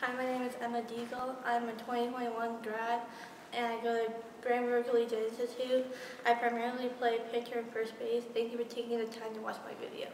Hi, my name is Emma Diegel. I'm a 2021 grad and I go to Grand River Collegiate Institute. I primarily play pitcher and first base. Thank you for taking the time to watch my video.